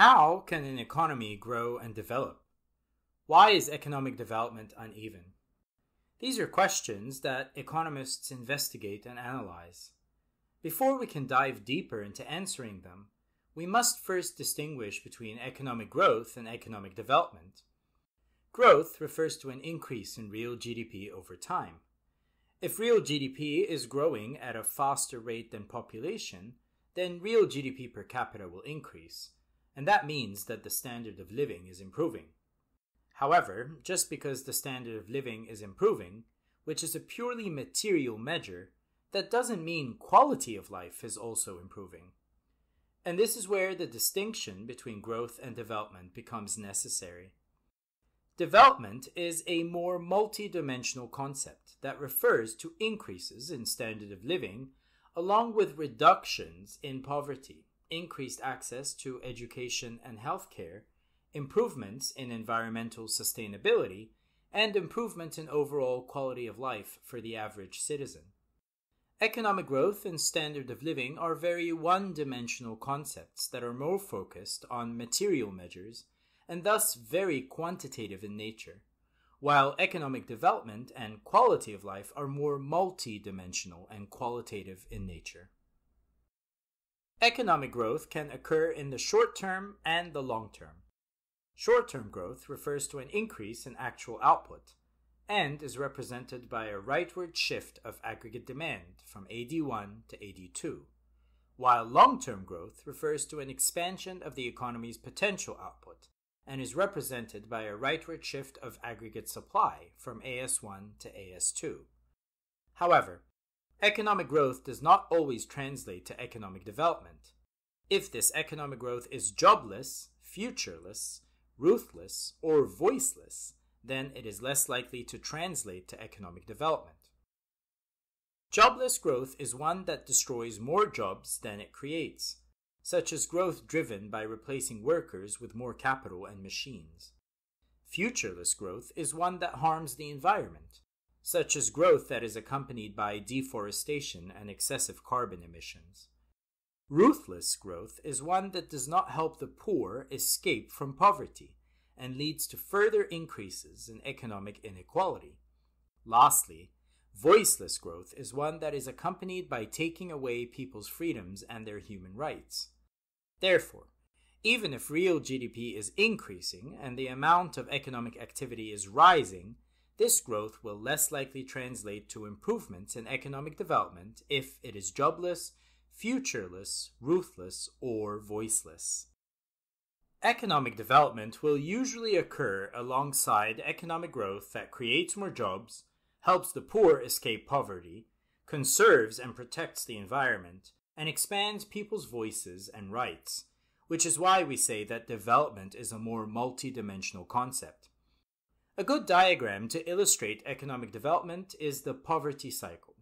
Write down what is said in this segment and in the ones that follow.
How can an economy grow and develop? Why is economic development uneven? These are questions that economists investigate and analyze. Before we can dive deeper into answering them, we must first distinguish between economic growth and economic development. Growth refers to an increase in real GDP over time. If real GDP is growing at a faster rate than population, then real GDP per capita will increase, and that means that the standard of living is improving. However, just because the standard of living is improving, which is a purely material measure, that doesn't mean quality of life is also improving. And this is where the distinction between growth and development becomes necessary. Development is a more multidimensional concept that refers to increases in standard of living along with reductions in poverty, increased access to education and healthcare, improvements in environmental sustainability, and improvement in overall quality of life for the average citizen. Economic growth and standard of living are very one dimensional concepts that are more focused on material measures and thus very quantitative in nature, while economic development and quality of life are more multi-dimensional and qualitative in nature. Economic growth can occur in the short term and the long term. Short term growth refers to an increase in actual output, and is represented by a rightward shift of aggregate demand from AD1 to AD2, while long term growth refers to an expansion of the economy's potential output and is represented by a rightward shift of aggregate supply from AS1 to AS2. However, economic growth does not always translate to economic development. If this economic growth is jobless, futureless, ruthless, or voiceless, then it is less likely to translate to economic development. Jobless growth is one that destroys more jobs than it creates, such as growth driven by replacing workers with more capital and machines. Futureless growth is one that harms the environment, such as growth that is accompanied by deforestation and excessive carbon emissions. Ruthless growth is one that does not help the poor escape from poverty and leads to further increases in economic inequality. Lastly, voiceless growth is one that is accompanied by taking away people's freedoms and their human rights. Therefore, even if real GDP is increasing and the amount of economic activity is rising, this growth will less likely translate to improvements in economic development if it is jobless, futureless, ruthless, or voiceless. Economic development will usually occur alongside economic growth that creates more jobs, helps the poor escape poverty, conserves and protects the environment, and expands people's voices and rights, which is why we say that development is a more multidimensional concept. A good diagram to illustrate economic development is the poverty cycle.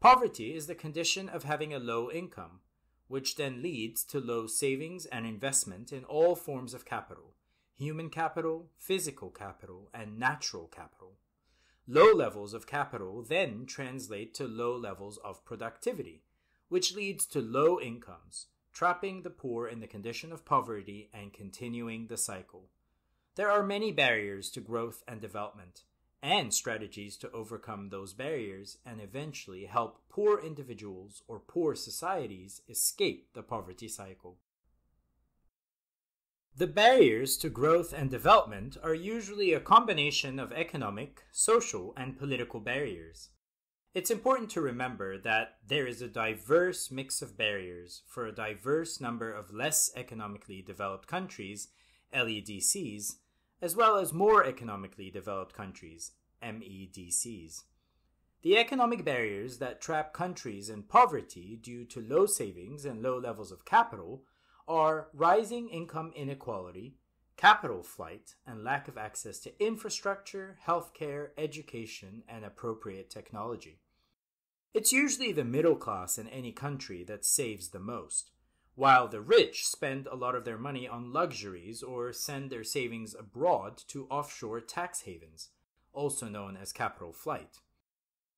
Poverty is the condition of having a low income, which then leads to low savings and investment in all forms of capital human capital, physical capital, and natural capital. Low levels of capital then translate to low levels of productivity, which leads to low incomes, trapping the poor in the condition of poverty and continuing the cycle. There are many barriers to growth and development, and strategies to overcome those barriers and eventually help poor individuals or poor societies escape the poverty cycle. The barriers to growth and development are usually a combination of economic, social, and political barriers. It's important to remember that there is a diverse mix of barriers for a diverse number of less economically developed countries, LEDCs, as well as more economically developed countries, MEDCs. The economic barriers that trap countries in poverty due to low savings and low levels of capital are rising income inequality, capital flight, and lack of access to infrastructure, healthcare, education, and appropriate technology. It's usually the middle class in any country that saves the most while the rich spend a lot of their money on luxuries or send their savings abroad to offshore tax havens, also known as capital flight.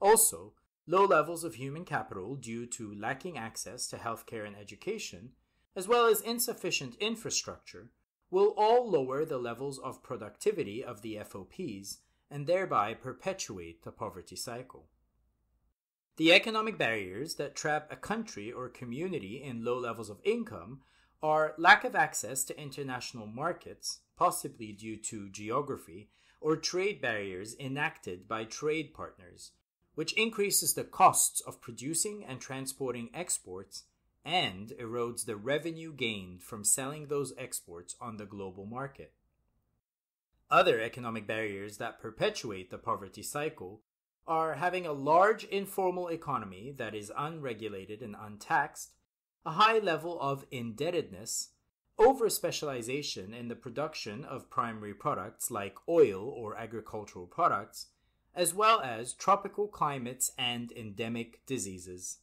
Also, low levels of human capital due to lacking access to healthcare and education, as well as insufficient infrastructure, will all lower the levels of productivity of the FOPs and thereby perpetuate the poverty cycle. The economic barriers that trap a country or community in low levels of income are lack of access to international markets, possibly due to geography, or trade barriers enacted by trade partners, which increases the costs of producing and transporting exports and erodes the revenue gained from selling those exports on the global market. Other economic barriers that perpetuate the poverty cycle are having a large informal economy that is unregulated and untaxed, a high level of indebtedness, over specialization in the production of primary products like oil or agricultural products, as well as tropical climates and endemic diseases.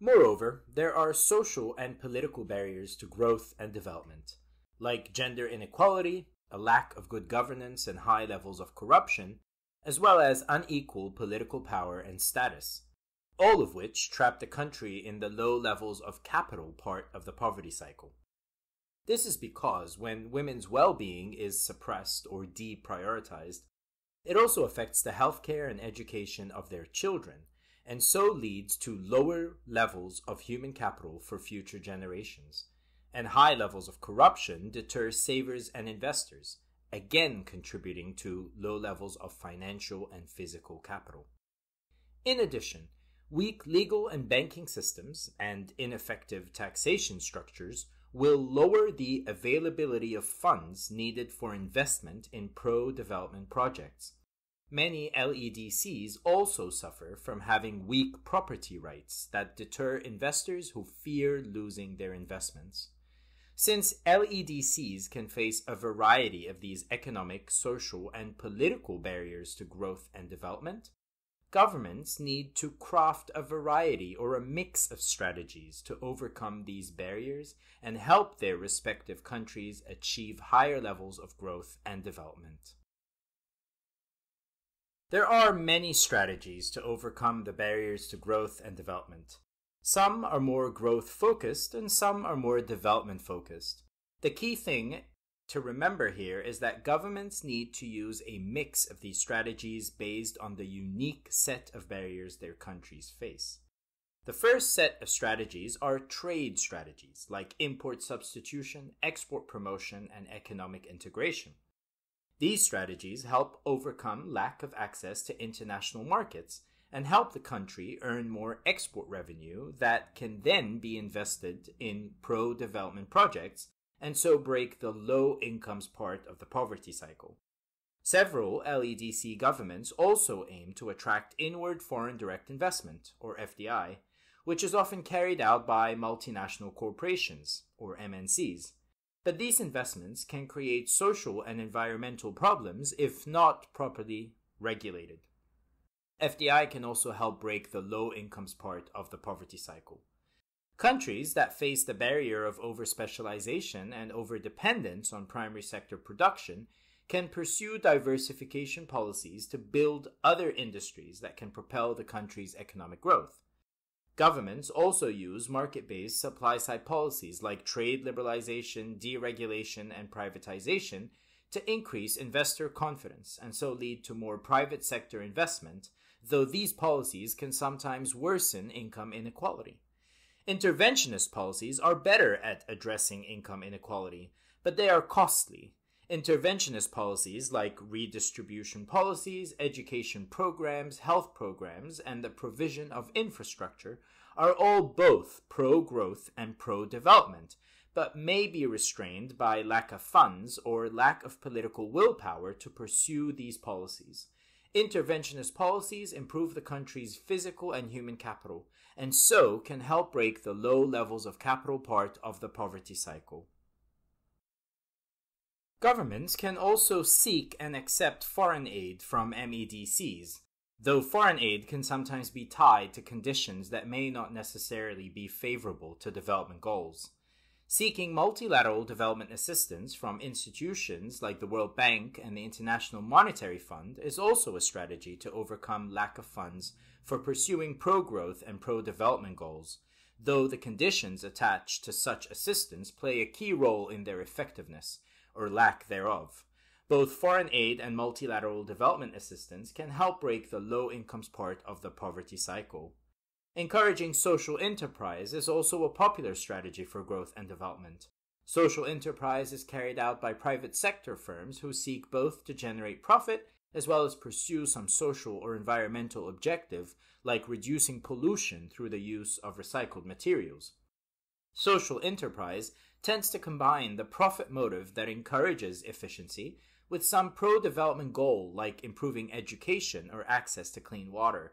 Moreover, there are social and political barriers to growth and development, like gender inequality, a lack of good governance, and high levels of corruption, as well as unequal political power and status, all of which trap the country in the low levels of capital part of the poverty cycle. This is because when women's well being is suppressed or deprioritized, it also affects the healthcare and education of their children and so leads to lower levels of human capital for future generations. And high levels of corruption deter savers and investors, again contributing to low levels of financial and physical capital. In addition, weak legal and banking systems and ineffective taxation structures will lower the availability of funds needed for investment in pro development projects Many LEDCs also suffer from having weak property rights that deter investors who fear losing their investments. Since LEDCs can face a variety of these economic, social, and political barriers to growth and development, governments need to craft a variety or a mix of strategies to overcome these barriers and help their respective countries achieve higher levels of growth and development. There are many strategies to overcome the barriers to growth and development. Some are more growth focused and some are more development focused. The key thing to remember here is that governments need to use a mix of these strategies based on the unique set of barriers their countries face. The first set of strategies are trade strategies like import substitution, export promotion, and economic integration. These strategies help overcome lack of access to international markets and help the country earn more export revenue that can then be invested in pro development projects and so break the low incomes part of the poverty cycle. Several LEDC governments also aim to attract inward foreign direct investment, or FDI, which is often carried out by multinational corporations, or MNCs. But these investments can create social and environmental problems if not properly regulated. FDI can also help break the low incomes part of the poverty cycle. Countries that face the barrier of overspecialization and overdependence on primary sector production can pursue diversification policies to build other industries that can propel the country's economic growth. Governments also use market based supply side policies like trade liberalization, deregulation, and privatization to increase investor confidence and so lead to more private sector investment, though these policies can sometimes worsen income inequality. Interventionist policies are better at addressing income inequality, but they are costly. Interventionist policies like redistribution policies, education programs, health programs, and the provision of infrastructure are all both pro growth and pro development, but may be restrained by lack of funds or lack of political willpower to pursue these policies. Interventionist policies improve the country's physical and human capital, and so can help break the low levels of capital part of the poverty cycle. Governments can also seek and accept foreign aid from MEDCs, though foreign aid can sometimes be tied to conditions that may not necessarily be favorable to development goals. Seeking multilateral development assistance from institutions like the World Bank and the International Monetary Fund is also a strategy to overcome lack of funds for pursuing pro growth and pro development goals, though the conditions attached to such assistance play a key role in their effectiveness, or lack thereof. Both foreign aid and multilateral development assistance can help break the low incomes part of the poverty cycle. Encouraging social enterprise is also a popular strategy for growth and development. Social enterprise is carried out by private sector firms who seek both to generate profit as well as pursue some social or environmental objective like reducing pollution through the use of recycled materials. Social enterprise tends to combine the profit motive that encourages efficiency with some pro development goal like improving education or access to clean water.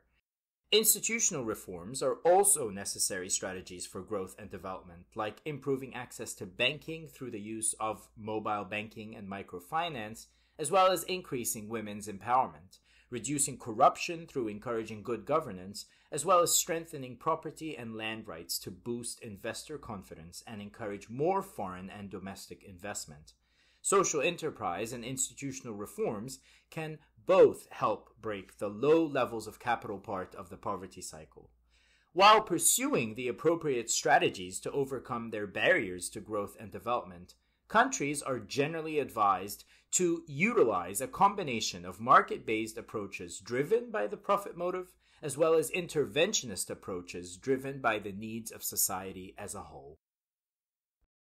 Institutional reforms are also necessary strategies for growth and development, like improving access to banking through the use of mobile banking and microfinance, as well as increasing women's empowerment, reducing corruption through encouraging good governance, as well as strengthening property and land rights to boost investor confidence and encourage more foreign and domestic investment. Social enterprise and institutional reforms can both help break the low levels of capital part of the poverty cycle. While pursuing the appropriate strategies to overcome their barriers to growth and development, countries are generally advised to utilize a combination of market based approaches driven by the profit motive, as well as interventionist approaches driven by the needs of society as a whole.